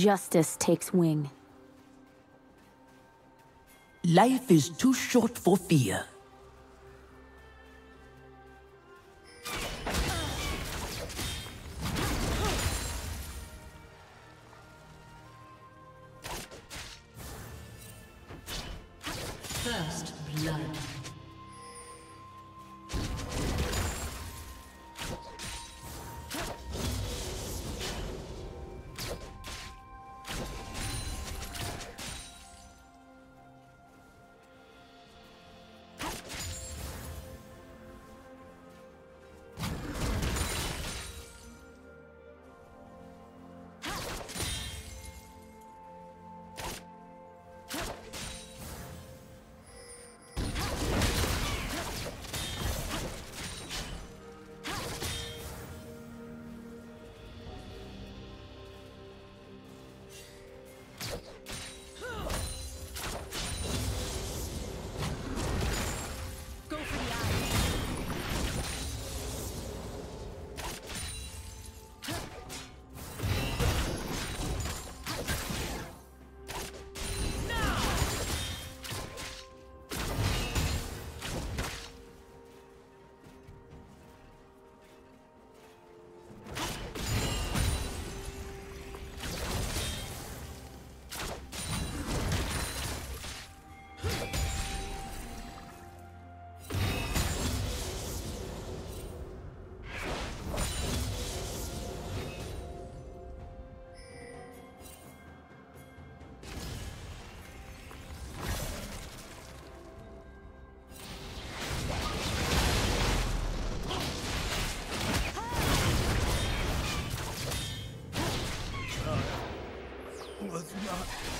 Justice takes wing. Life is too short for fear. Oh,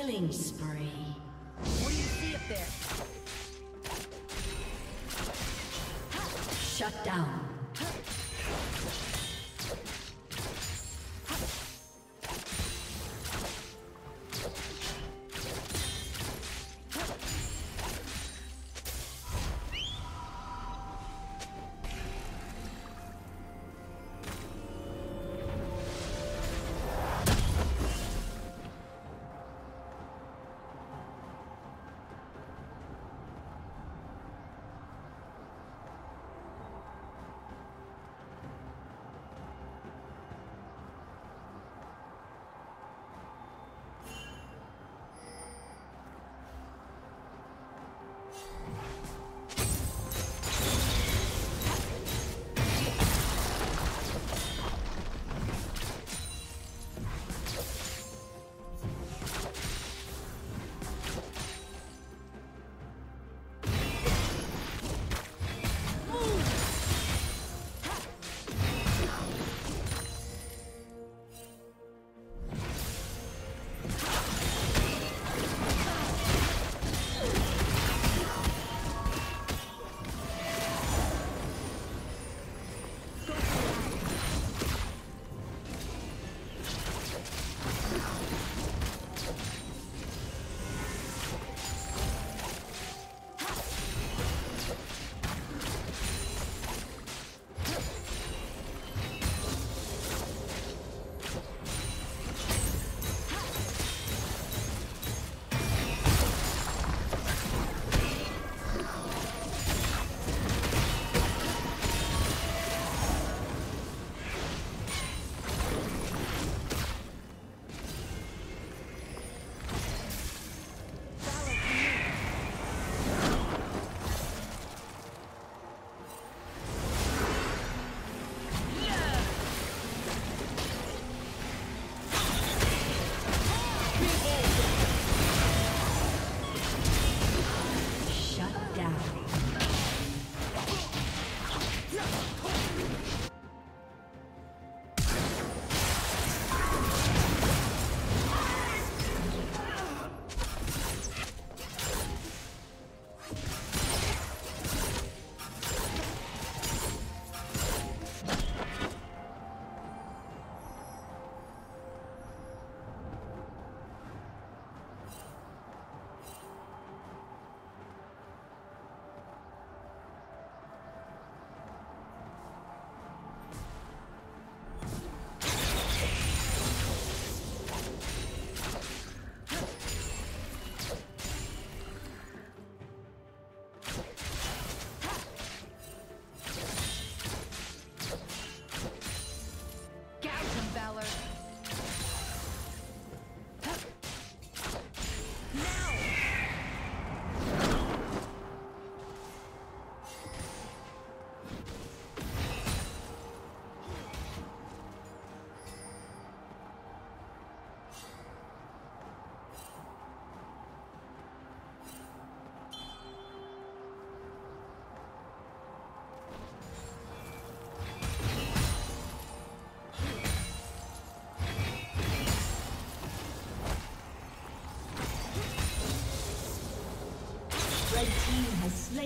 Killing spree.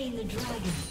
Slain the dragon.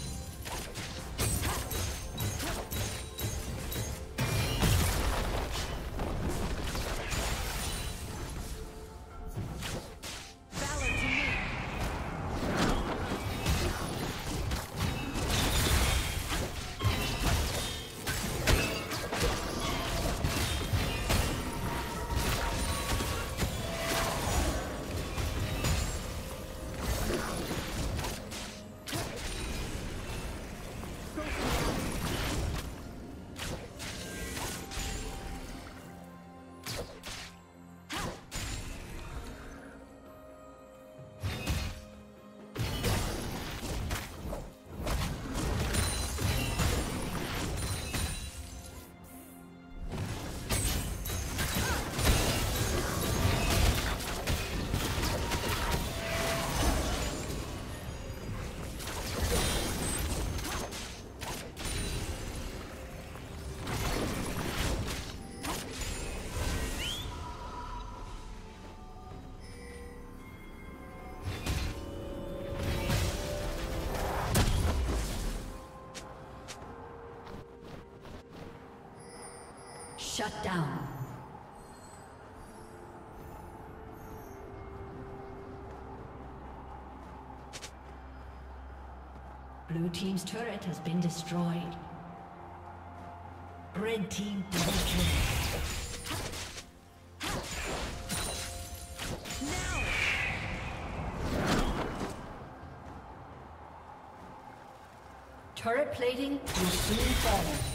Shut down. Blue Team's turret has been destroyed. Red Team double kill. Turret plating will soon fall.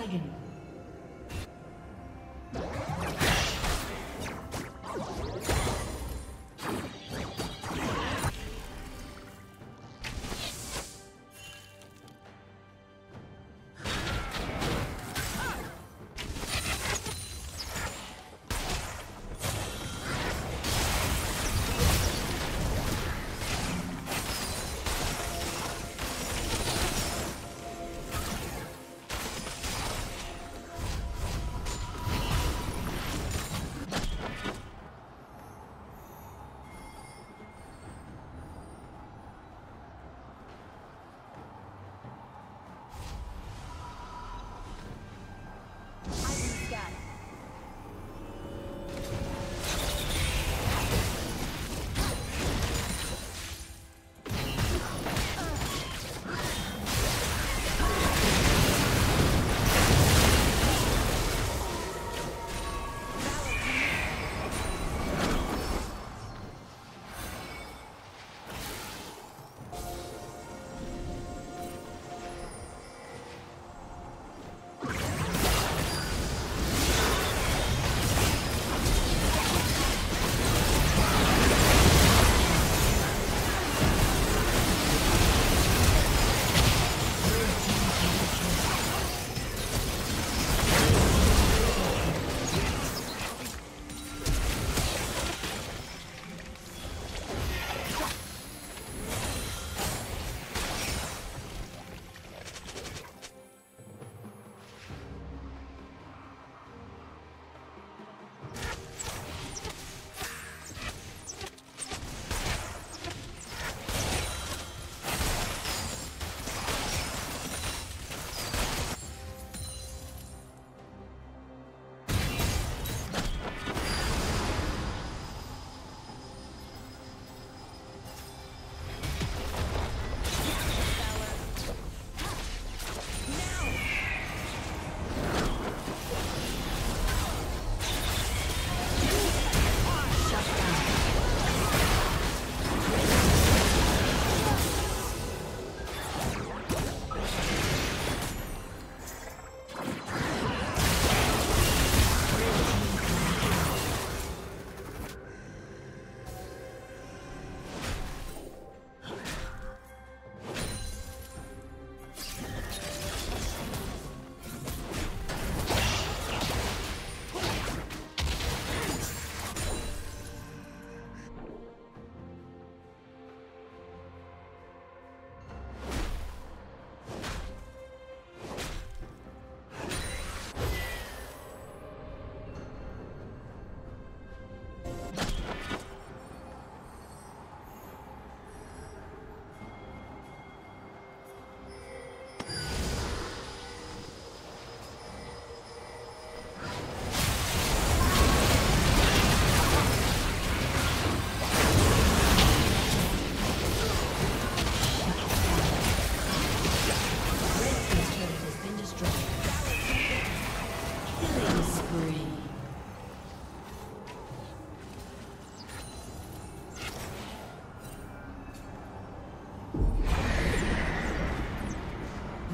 Dragon.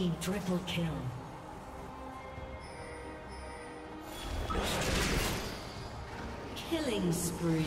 Team triple kill. Killing spree.